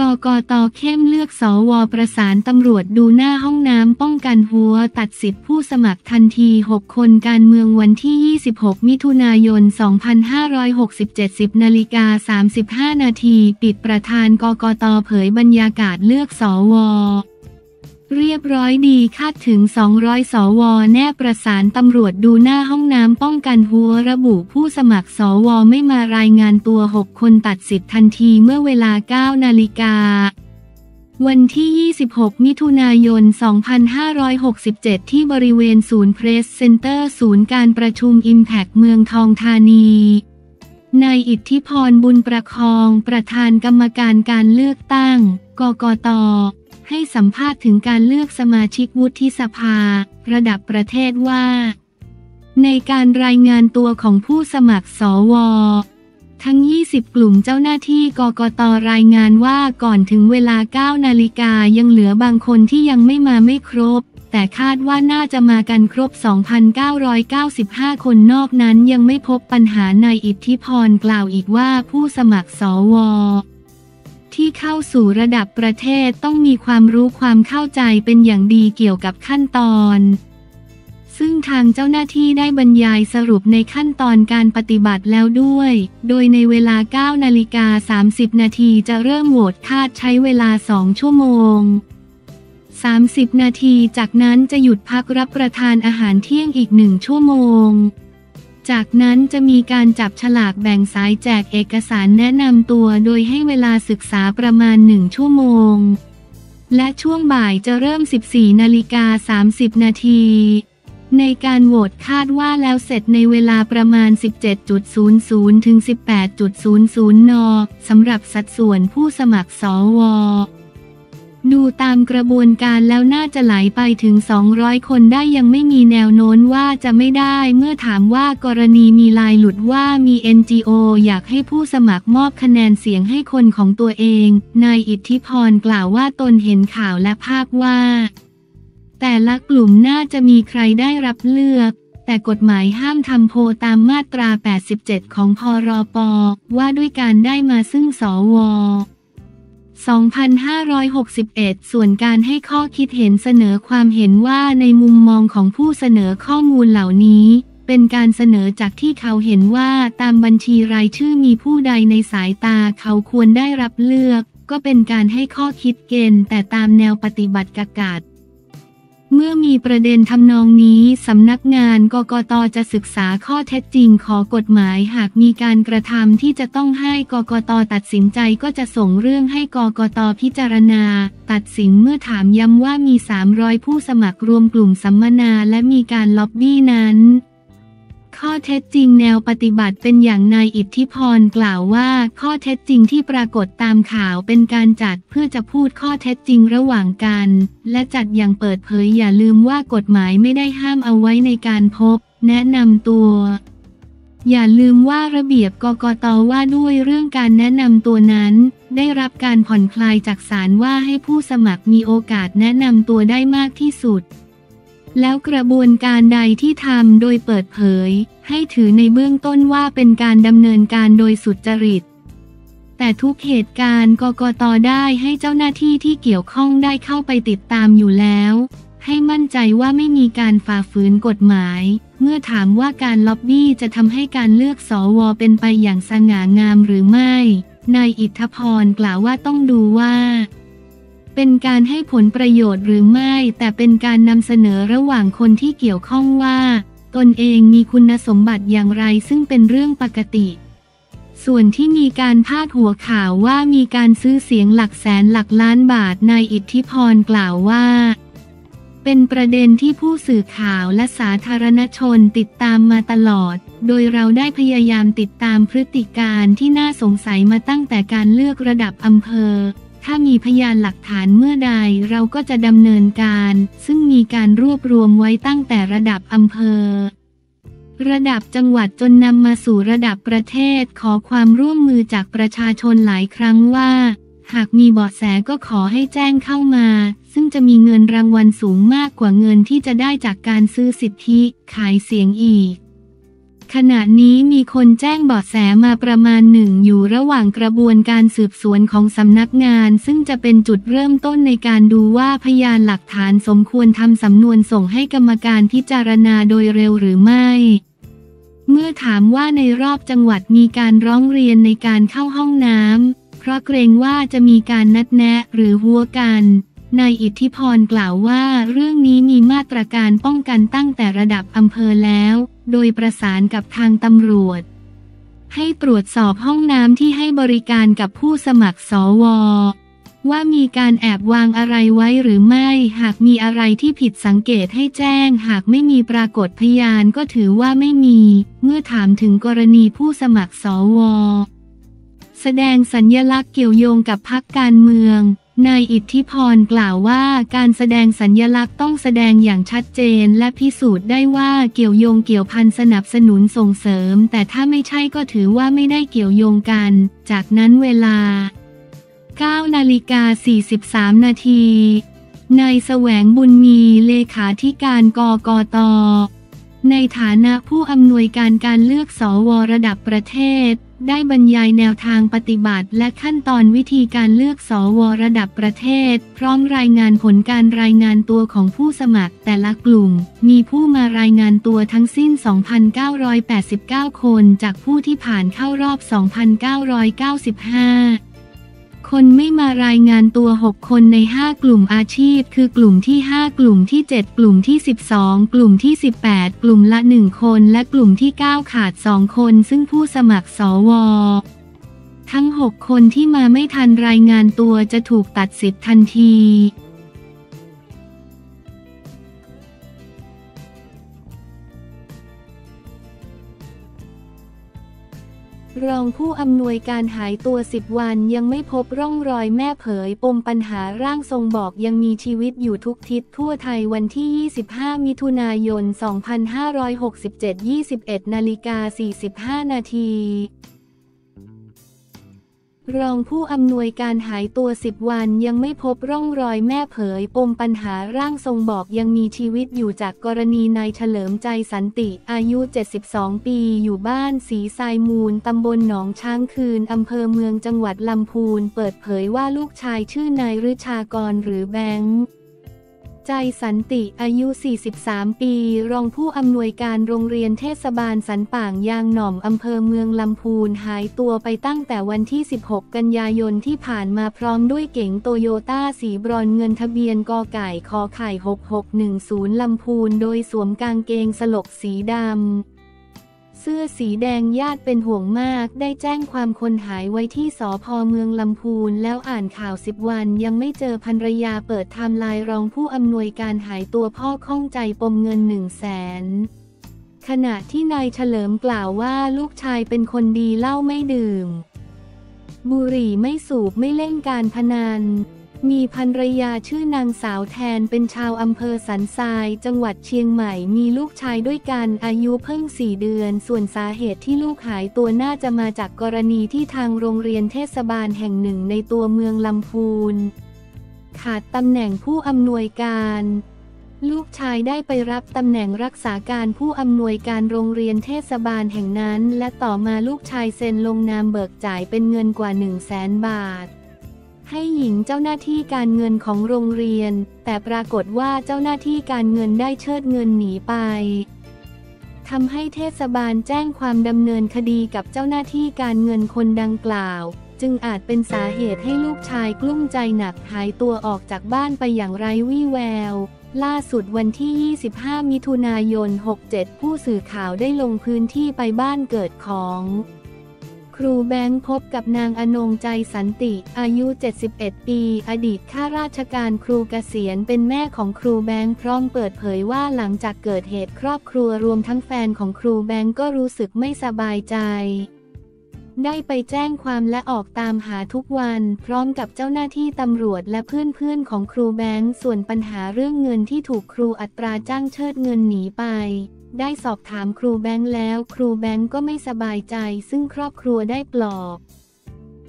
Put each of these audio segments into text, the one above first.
กกตเข้มเลือกสวประสานตำรวจดูหน้าห้องน้ำป้องกันหัวตัดสิทธิผู้สมัครทันที 6 คนการเมืองวันที่ 26 มิถุนายน 2567 10นาฬิกา 35 นาที ปิดประธานกกตเผยบรรยากาศเลือกสว เรียบร้อยดีคาดถึง 200 สว แน่ประสานตำรวจดูหน้าห้องน้ำป้องกันหัวระบุผู้สมัครสวไม่มารายงานตัว 6 คนตัดสิทธิ์ทันทีเมื่อเวลา 9 นาฬิกา วันที่ 26 มิถุนายน 2567 ที่บริเวณศูนย์เพรสเซ็นเตอร์ศูนย์การประชุม Impact เมืองทองธานีนายอิทธิพรบุญประคอง ประธานกรรมการการเลือกตั้ง กกต ให้สัมภาษณ์ถึงการเลือกสมาชิกวุฒิสภา ระดับประเทศว่า ในการรายงานตัวของผู้สมัครสวทั้ง 20 กลุ่มเจ้าหน้าที่กกตรายงานว่าก่อนถึงเวลา 9 นาฬิกายังเหลือบางคนที่ยังไม่มาไม่ครบ แต่คาดว่าน่าจะมากันครบ 2,995 คนนอกนั้นยังไม่พบปัญหาในอิทธิพรกล่าวอีกว่าผู้สมัครสว ที่เข้าสู่ระดับประเทศต้องมีความรู้ความเข้าใจเป็นอย่างดีเกี่ยวกับขั้นตอน ซึ่งทางเจ้าหน้าที่ได้บรรยายสรุปในขั้นตอนการปฏิบัติแล้วด้วย โดยในเวลา 9 นาฬิกา 30 นาทีจะเริ่มโหวตคาดใช้เวลา 2 ชั่วโมง 30 นาที จากนั้นจะหยุดพักรับประทานอาหารเที่ยงอีกหนึ่งชั่วโมง จากนั้นจะมีการจับฉลากแบ่งสายแจกเอกสารแนะนำตัวโดยให้เวลาศึกษาประมาณหนึ่งชั่วโมง และช่วงบ่ายจะเริ่ม 14 นาฬิกา 30 นาที ในการโหวตคาดว่าแล้วเสร็จในเวลาประมาณ 17.00 ถึง 18.00 น สำหรับสัดส่วนผู้สมัครสว ดูตามกระบวนการแล้วน่าจะไหลไปถึง 200 คนได้ยังไม่มีแนวโน้นว่าจะไม่ได้ เมื่อถามว่ากรณีมีลายหลุดว่ามี NGO อยากให้ผู้สมัครมอบคะแนนเสียงให้คนของตัวเอง นายอิทธิพรกล่าวว่าตนเห็นข่าวและภาพว่า แต่ละกลุ่มน่าจะมีใครได้รับเลือกแต่กฎหมายห้ามทำโพตามมาตรา 87 ของพรปว่าด้วยการได้มาซึ่งสว 2561 ส่วนการให้ข้อคิดเห็นเสนอความเห็นว่าในมุมมองของผู้เสนอข้อมูลเหล่านี้ เป็นการเสนอจากที่เขาเห็นว่าตามบัญชีรายชื่อมีผู้ใดในสายตาเขาควรได้รับเลือก ก็เป็นการให้ข้อคิดเกณฑ์แต่ตามแนวปฏิบัติกากาศ เมื่อมีประเด็นทำนองนี้สำนักงานกกตจะศึกษาข้อเท็จจริงขอกฎหมายหากมีการกระทำที่จะต้องให้กกตตัดสินใจก็จะส่งเรื่องให้กกตพิจารณา ตัดสินเมื่อถามย้ำว่ามี 300 ผู้สมัครรวมกลุ่มสัมมนาและมีการล็อบบี้นั้น ข้อเท็จจริงแนวปฏิบัติเป็นอย่างนายอิทธิพรกล่าวว่า ข้อเท็จจริงที่ปรากฏตามข่าวเป็นการจัดเพื่อจะพูดข้อเท็จจริงระหว่างกัน และจัดอย่างเปิดเผยอย่าลืมว่ากฎหมายไม่ได้ห้ามเอาไว้ในการพบ แนะนำตัวอย่าลืมว่าระเบียบกกตว่าด้วยเรื่องการแนะนำตัวนั้น ได้รับการผ่อนคลายจากศาลว่าให้ผู้สมัครมีโอกาสแนะนำตัวได้มากที่สุด แล้วกระบวนการใดที่ทำโดยเปิดเผย ให้ถือในเบื้องต้นว่าเป็นการดำเนินการโดยสุจริต แต่ทุกเหตุการณ์กกตได้ให้เจ้าหน้าที่ที่เกี่ยวข้องได้เข้าไปติดตามอยู่แล้ว ให้มั่นใจว่าไม่มีการฝ่าฝืนกฎหมาย เมื่อถามว่าการล็อบบี้จะทำให้การเลือกสอวอเป็นไปอย่างสง่างามหรือไม่ นายอิทธพรกล่าวว่าต้องดูว่า เป็นการให้ผลประโยชน์หรือไม่ แต่เป็นการนำเสนอระหว่างคนที่เกี่ยวข้องว่า ตนเองมีคุณสมบัติอย่างไรซึ่งเป็นเรื่องปกติ ส่วนที่มีการพาดหัวข่าวว่ามีการซื้อเสียงหลักแสนหลักล้านบาทนายอิทธิพรกล่าวว่า เป็นประเด็นที่ผู้สื่อข่าวและสาธารณชนติดตามมาตลอด โดยเราได้พยายามติดตามพฤติการที่น่าสงสัยมาตั้งแต่การเลือกระดับอำเภอ ถ้ามีพยานหลักฐานเมื่อใดเราก็จะดำเนินการ ซึ่งมีการรวบรวมไว้ตั้งแต่ระดับอำเภอ ระดับจังหวัดจนนำมาสู่ระดับประเทศขอความร่วมมือจากประชาชนหลายครั้งว่า หากมีเบาะแสก็ขอให้แจ้งเข้ามา ซึ่งจะมีเงินรางวัลสูงมากกว่าเงินที่จะได้จากการซื้อสิทธิขายเสียงอีก ขณะนี้มีคนแจ้งเบาะแสมาประมาณหนึ่งอยู่ระหว่างกระบวนการสืบสวนของสำนักงาน ซึ่งจะเป็นจุดเริ่มต้นในการดูว่าพยานหลักฐานสมควรทำสำนวนส่งให้กรรมการพิจารณาโดยเร็วหรือไม่ เมื่อถามว่าในรอบจังหวัดมีการร้องเรียนในการเข้าห้องน้ำเพราะเกรงว่าจะมีการนัดแนะหรือหัวกันนายอิทธิพรกล่าวว่าเรื่องนี้มีมาตรการป้องกันตั้งแต่ระดับอำเภอแล้ว โดยประสานกับทางตำรวจ ให้ตรวจสอบห้องน้ำที่ให้บริการกับผู้สมัครสว ว่ามีการแอบวางอะไรไว้หรือไม่ หากมีอะไรที่ผิดสังเกตให้แจ้ง หากไม่มีปรากฏพยานก็ถือว่าไม่มี เมื่อถามถึงกรณีผู้สมัครสว แสดงสัญญลักษณ์เกี่ยวโยงกับพรรคการเมือง นายอิทธิพรกล่าวว่าการแสดงสัญญลักษณ์ต้องแสดงอย่างชัดเจนและพิสูจน์ได้ว่าเกี่ยวโยงเกี่ยวพันสนับสนุนส่งเสริม แต่ถ้าไม่ใช่ก็ถือว่าไม่ได้เกี่ยวโยงกัน จากนั้นเวลา 9 นาฬิกา 43 นาทีนายแสวงบุญมีเลขาธิการกกตในฐานะผู้อำนวยการการเลือกสอวระดับประเทศ ได้บรรยายแนวทางปฏิบัติ และขั้นตอนวิธีการเลือกสอวระดับประเทศ พร้อมรายงานผลการรายงานตัวของผู้สมัครแต่ละกลุ่ม มีผู้มารายงานตัวทั้งสิ้น 2,989 คน จากผู้ที่ผ่านเข้ารอบ 2,995 คนไม่มารายงานตัว 6 คนใน 5 กลุ่มอาชีพ คือกลุ่มที่ 5 กลุ่มที่ 7 กลุ่มที่ 12 กลุ่มที่ 18 กลุ่มละ 1 คน และกลุ่มที่ 9 ขาด 2 คน ซึ่งผู้สมัครสวทั้ง 6 คนที่มาไม่ทันรายงานตัวจะถูกตัดสิทธิ์ทันที รองผู้อำนวยการหายตัว 10 วันยังไม่พบร่องรอยแม่เผย ปมปัญหาร่างทรงบอกยังมีชีวิตอยู่ทุกทิศทั่วไทยวันที่ 25 มิถุนายน 2567 21นาฬิกา45 นาที รองผู้อำนวยการหายตัว 10 วันยังไม่พบร่องรอยแม่เผย ปมปัญหาร่างทรงบอกยังมีชีวิตอยู่จากกรณีนายเฉลิมใจสันติอายุ 72 ปีอยู่บ้านสีทรายมูลตำบลหนองช้างคืนอำเภอเมืองจังหวัดลำพูน เปิดเผยว่าลูกชายชื่อนายฤชากรหรือแบงค์ ใจสันติอายุ 43 ปี รองผู้อำนวยการโรงเรียนเทศบาลสันป่างยางหน่อมอำเภอเมืองลำพูนหายตัวไปตั้งแต่วันที่ 16 กันยายนที่ผ่านมาพร้อมด้วยเก๋งโตโยต้าสีบรอนเงินทะเบียนกอไก่คอไข่ 6610 ลำพูนโดยสวมกางเกงสแล็คสีดำ เสื้อสีแดงญาติเป็นห่วงมาก ได้แจ้งความคนหายไว้ที่สภ.เมืองลำพูน แล้วผ่านกว่าสิบวันยังไม่เจอภรรยาเปิดไทม์ไลน์รองผู้อำนวยการหายตัวพ่อข้องใจปมเงินหนึ่งแสนขณะที่นายเฉลิมกล่าวว่าลูกชายเป็นคนดีเหล้าไม่ดื่ม บุหรี่ไม่สูบไม่เล่นการพนัน มีภรรยาชื่อนางสาวแทนเป็นชาวอำเภอสันทราย จังหวัดเชียงใหม่ มีลูกชายด้วยกัน อายุเพิ่งสี่เดือน ส่วนสาเหตุที่ลูกหายตัวน่าจะมาจากกรณีที่ทางโรงเรียนเทศบาลแห่งหนึ่งในตัวเมืองลำพูน ขาดตำแหน่งผู้อำนวยการ ลูกชายได้ไปรับตำแหน่งรักษาการผู้อำนวยการโรงเรียนเทศบาลแห่งนั้น และต่อมาลูกชายเซ็นลงนามเบิกจ่ายเป็นเงินกว่า 1 0 0 0 0แสนบาท ให้หญิงเจ้าหน้าที่การเงินของโรงเรียน แต่ปรากฏว่าเจ้าหน้าที่การเงินได้เชิดเงินหนีไปทำให้เทศบาลแจ้งความดำเนินคดีกับเจ้าหน้าที่การเงินคนดังกล่าว จึงอาจเป็นสาเหตุให้ลูกชายกลุ้มใจหนักหายตัวออกจากบ้านไปอย่างไร้วี่แวว ล่าสุดวันที่ 25 มิถุนายน 67 ผู้สื่อข่าวได้ลงพื้นที่ไปบ้านเกิดของ ครูแบงค์พบกับนางอนงใจสันติ อายุ 71 ปี อดีตข้าราชการครูเกษียณเป็นแม่ของครูแบงค์พร้อมเปิดเผยว่าหลังจากเกิดเหตุครอบครัวรวมทั้งแฟนของครูแบงค์ก็รู้สึกไม่สบายใจ ได้ไปแจ้งความและออกตามหาทุกวัน พร้อมกับเจ้าหน้าที่ตำรวจและเพื่อนๆของครูแบงค์ส่วนปัญหาเรื่องเงินที่ถูกครูอัตราจ้างเชิดเงินหนีไป ได้สอบถามครูแบงค์แล้ว ครูแบงค์ก็ไม่สบายใจ ซึ่งครอบครัวได้ปลอบ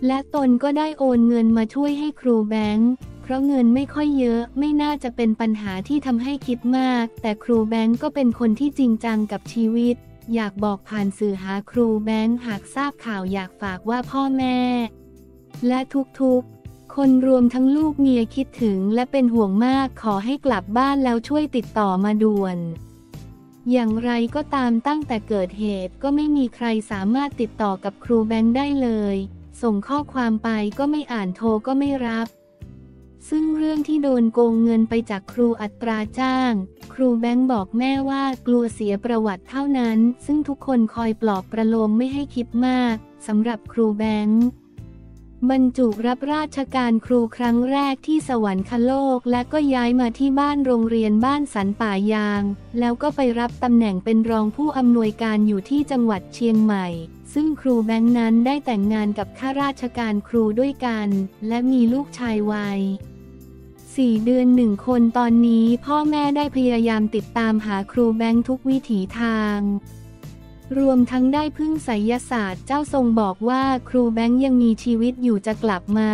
และตนก็ได้โอนเงินมาช่วยให้ครูแบงค์เพราะเงินไม่ค่อยเยอะ ไม่น่าจะเป็นปัญหาที่ทำให้คิดมาก แต่ครูแบงค์ก็เป็นคนที่จริงจังกับชีวิต อยากบอกผ่านสื่อหาครูแบงค์หากทราบข่าวอยากฝากว่าพ่อแม่ และทุกๆคนรวมทั้งลูกเมียคิดถึงและเป็นห่วงมากขอให้กลับบ้านแล้วช่วยติดต่อมาด่วน อย่างไรก็ตามตั้งแต่เกิดเหตุก็ไม่มีใครสามารถติดต่อกับครูแบงค์ได้เลย ส่งข้อความไปก็ไม่อ่านโทรก็ไม่รับ ซึ่งเรื่องที่โดนโกงเงินไปจากครูอัตราจ้าง ครูแบงค์บอกแม่ว่ากลัวเสียประวัติเท่านั้น ซึ่งทุกคนคอยปลอบประโลมไม่ให้คิดมากสำหรับครูแบงค์ บรรจุรับราชการครูครั้งแรกที่สวรรคโลก และก็ย้ายมาที่บ้านโรงเรียนบ้านสันป่ายาง แล้วก็ไปรับตำแหน่งเป็นรองผู้อำนวยการอยู่ที่จังหวัดเชียงใหม่ ซึ่งครูแบงค์นั้นได้แต่งงานกับข้าราชการครูด้วยกัน และมีลูกชายวัยสี่เดือนหนึ่งคนตอนนี้พ่อแม่ได้พยายามติดตามหาครูแบงค์ทุกวิถีทาง รวมทั้งได้พึ่งไสยศาสตร์เจ้าทรงบอกว่าครูแบงค์ยังมีชีวิตอยู่จะกลับมา